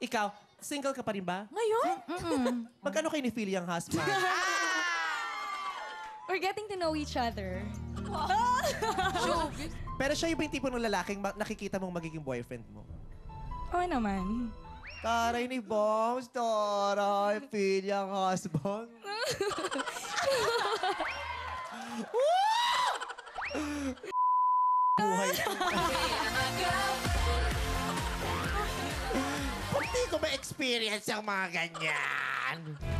Ikaw, single ka pa rin ba? Ngayon? Magkano kayo ni Phil yung husband? We're getting to know each other. Pero siya yung tipo ng lalaking ma- nakikita mong magiging boyfriend mo. Oo naman. Taray ni Bombs, taray, Phil yung husband. Buhay. experience yang mga ganyan.